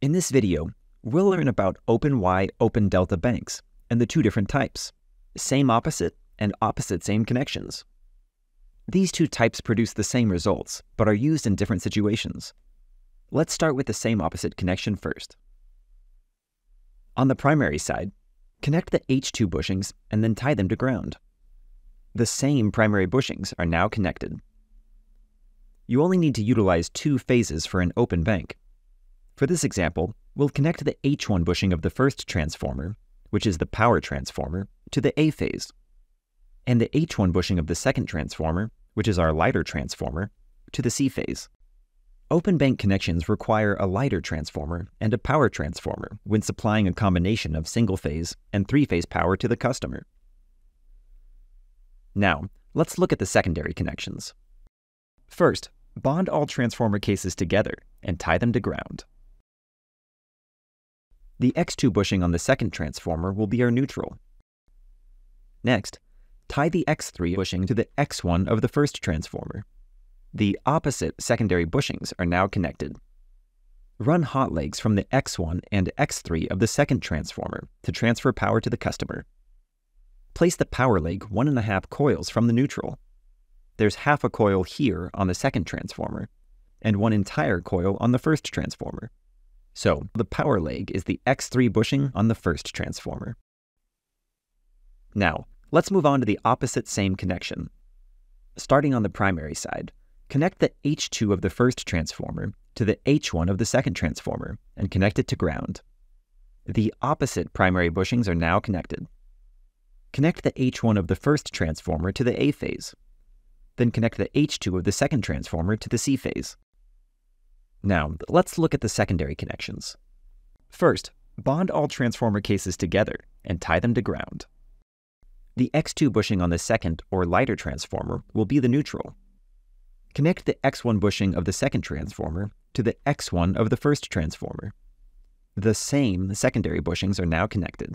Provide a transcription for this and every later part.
In this video, we'll learn about Open Wye Open Delta banks and the two different types, same opposite and opposite same connections. These two types produce the same results, but are used in different situations. Let's start with the same opposite connection first. On the primary side, connect the H2 bushings and then tie them to ground. The same primary bushings are now connected. You only need to utilize two phases for an open bank. For this example, we'll connect the H1 bushing of the first transformer, which is the power transformer, to the A phase, and the H1 bushing of the second transformer, which is our lighter transformer, to the C phase. Open bank connections require a lighter transformer and a power transformer when supplying a combination of single-phase and three-phase power to the customer. Now, let's look at the secondary connections. First, bond all transformer cases together and tie them to ground. The X2 bushing on the second transformer will be our neutral. Next, tie the X3 bushing to the X1 of the first transformer. The opposite secondary bushings are now connected. Run hot legs from the X1 and X3 of the second transformer to transfer power to the customer. Place the power leg one and a half coils from the neutral. There's half a coil here on the second transformer, and one entire coil on the first transformer. So the power leg is the X3 bushing on the first transformer. Now, let's move on to the opposite same connection. Starting on the primary side, connect the H2 of the first transformer to the H1 of the second transformer and connect it to ground. The opposite primary bushings are now connected. Connect the H1 of the first transformer to the A phase. Then connect the H2 of the second transformer to the C phase. Now, let's look at the secondary connections. First, bond all transformer cases together and tie them to ground. The X2 bushing on the second or lighter transformer will be the neutral. Connect the X1 bushing of the second transformer to the X1 of the first transformer. The same secondary bushings are now connected.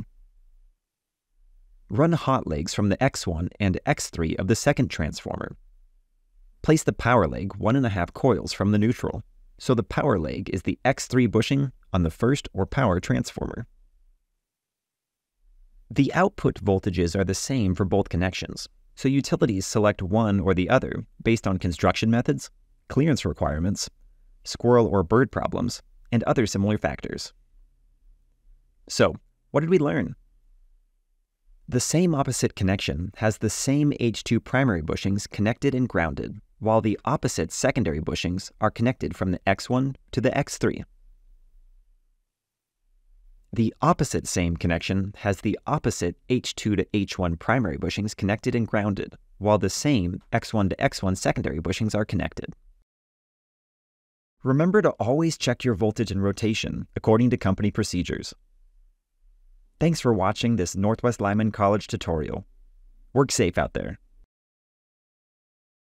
Run hot legs from the X1 and X3 of the second transformer. Place the power leg one and a half coils from the neutral so the power leg is the X3 bushing on the first or power transformer. The output voltages are the same for both connections, so utilities select one or the other based on construction methods, clearance requirements, squirrel or bird problems, and other similar factors. So, what did we learn? The same opposite connection has the same H2 primary bushings connected and grounded while the opposite secondary bushings are connected from the X1 to the X3. The opposite same connection has the opposite H2 to H1 primary bushings connected and grounded, while the same X1 to X1 secondary bushings are connected. Remember to always check your voltage and rotation according to company procedures. Thanks for watching this Northwest Lineman College tutorial. Work safe out there.